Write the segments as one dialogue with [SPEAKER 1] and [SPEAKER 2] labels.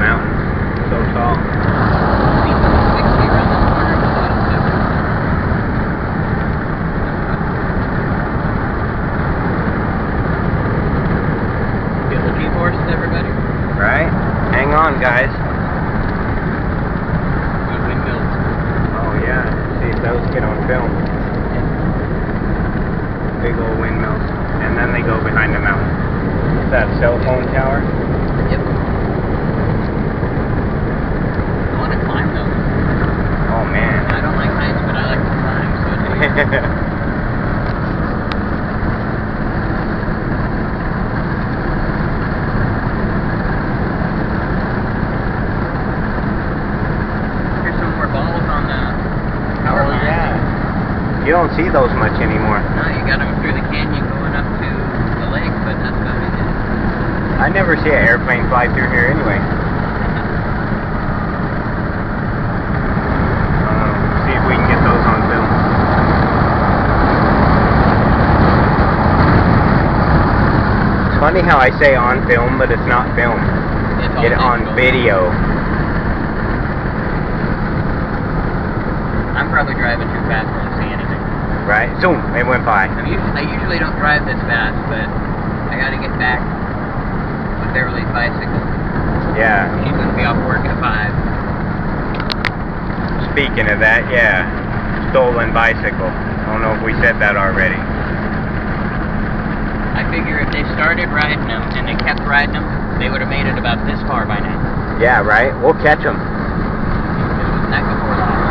[SPEAKER 1] So tall. Get everybody. Right? Hang on, guys.
[SPEAKER 2] Windmills.
[SPEAKER 1] Oh, yeah. See those get on film. Big old windmills. And then they go behind the mountain. That cell phone tower. You don't see those much anymore.
[SPEAKER 2] No, you got them through the canyon going up to the lake, but that's about it.
[SPEAKER 1] I never see an airplane fly through here anyway. Uh, see if we can get those on film. It's funny how I say on film, but it's not film.
[SPEAKER 2] It's
[SPEAKER 1] Get it on video.
[SPEAKER 2] I'm probably driving too fast for to see anything.
[SPEAKER 1] Right? Zoom, it went by.
[SPEAKER 2] I'm usually, I usually don't drive this fast, but I got to get back with Beverly's bicycle.
[SPEAKER 1] Yeah.
[SPEAKER 2] She's to be off work at 5.
[SPEAKER 1] Speaking of that, yeah. Stolen bicycle. I don't know if we said that already.
[SPEAKER 2] I figure if they started riding them and they kept riding them, they would have made it about this far by now.
[SPEAKER 1] Yeah, right? We'll catch them.
[SPEAKER 2] It was night before last.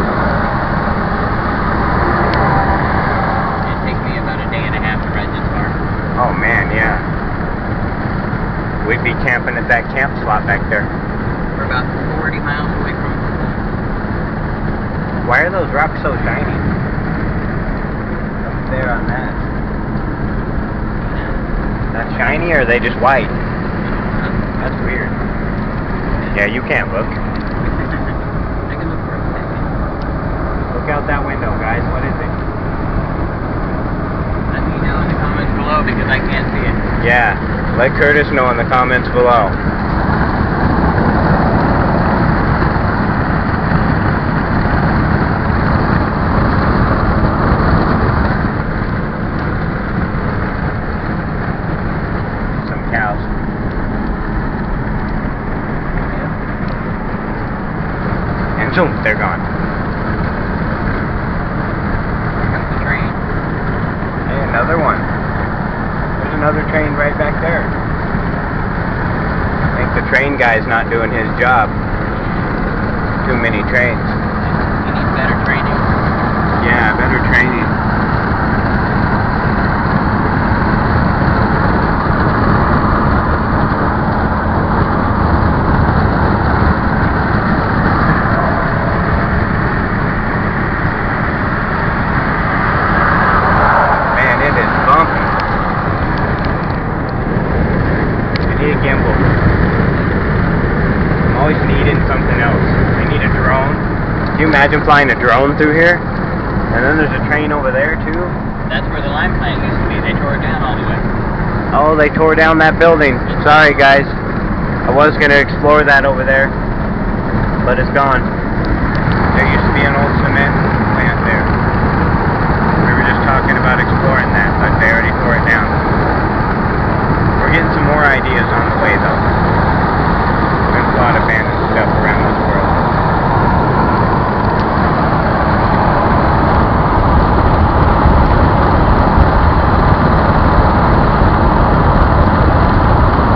[SPEAKER 2] It'd take me about a day and a half to ride this far.
[SPEAKER 1] Oh man, yeah. We'd be camping at back there.
[SPEAKER 2] We're about 40 miles away from
[SPEAKER 1] Why are those rocks so shiny? Up there on that. That's shiny or are they just white? That's weird. Yeah, you can't look.
[SPEAKER 2] I can look for a second.
[SPEAKER 1] Look out that window, guys. What is it?
[SPEAKER 2] Let me know in the comments below because I can't see it.
[SPEAKER 1] Yeah, let Curtis know in the comments below. Some cows. And zoom, they're gone.
[SPEAKER 2] Here comes the train.
[SPEAKER 1] Hey, another one. There's another train right back there. I think the train guy's not doing his job. Too many trains.
[SPEAKER 2] You need better training.
[SPEAKER 1] Yeah, better training. Man, it is bumpy. I need a gimbal. I'm always needing something else. I need a drone. Can you imagine flying a drone through here? And then there's a train over there too.
[SPEAKER 2] That's where the lime plant used to be. They tore it down all the way.
[SPEAKER 1] Oh, they tore down that building. Sorry, guys. I was going to explore that over there, but it's gone. There used to be an old cement plant there. We were just talking about exploring that, but they already tore it down. We're getting some more ideas on the way, though. There's a lot of abandoned stuff around this world.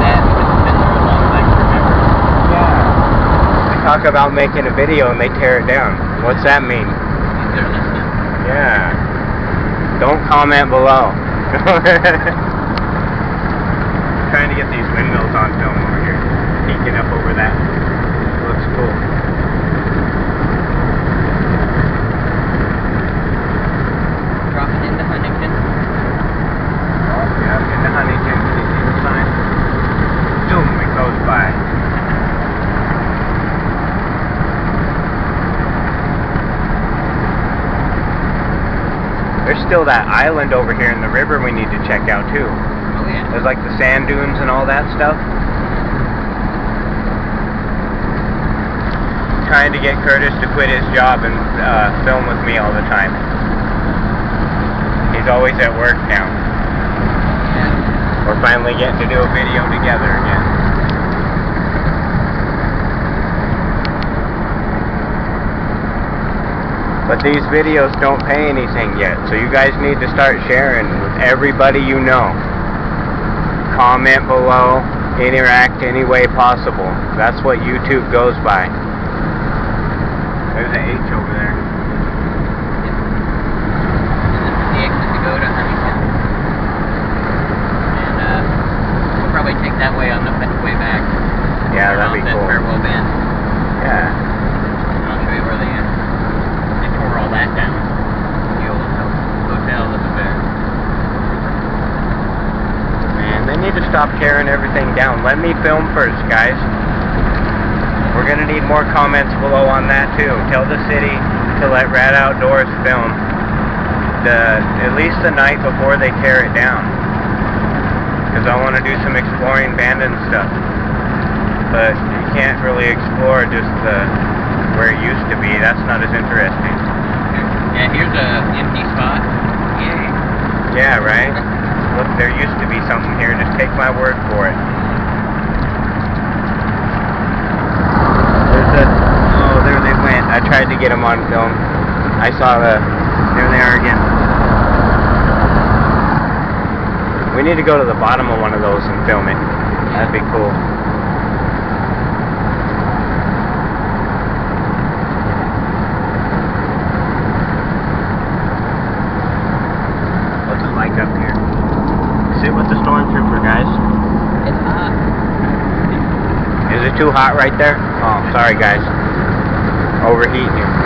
[SPEAKER 2] Sad because it's been there as long as I can remember.
[SPEAKER 1] They talk about making a video and they tear it down. What's that mean? Yeah. Don't comment below. Trying to get these windmills on film over here. Peeking up over that. Looks cool.
[SPEAKER 2] Dropping into Huntington.
[SPEAKER 1] Oh, yeah, into Huntington. Can you see the sign? Zoom, it goes by. There's still that island over here in the river we need to check out too.
[SPEAKER 2] Oh yeah.
[SPEAKER 1] There's like the sand dunes and all that stuff. Trying to get Curtis to quit his job and uh, film with me all the time. He's always at work now.
[SPEAKER 2] yeah.
[SPEAKER 1] We're finally getting to do a video together again. But these videos don't pay anything yet, so you guys need to start sharing with everybody you know. Comment below, interact any way possible. That's what YouTube goes by. There's an H over there.
[SPEAKER 2] And this the exit to go to Huntington. And uh, we'll probably take that way on the way back.
[SPEAKER 1] Yeah, that'd be cool.
[SPEAKER 2] Farewell Bend.
[SPEAKER 1] Yeah.
[SPEAKER 2] And I'll show you where they, uh, they tore all that down. The old ho- hotel that was there.
[SPEAKER 1] Man, they need to stop tearing everything down. Let me film first, guys. We're gonna need more comments below on that too. Tell the city to let Rad Outdoors film the at least the night before they tear it down. Cause I want to do some exploring abandoned stuff. But you can't really explore just the where it used to be. That's not as interesting.
[SPEAKER 2] Yeah, here's a empty spot. Yay.
[SPEAKER 1] Yeah, right? Look, there used to be something here. Just take my word for it. There's a. Oh, there they went. I tried to get them on film. I saw the. There they are again. We need to go to the bottom of one of those and film it. That'd be cool. What's it like up here? Sit with the stormtrooper, guys.
[SPEAKER 2] It's hot.
[SPEAKER 1] Is it too hot right there? Oh, sorry guys. Overheating you.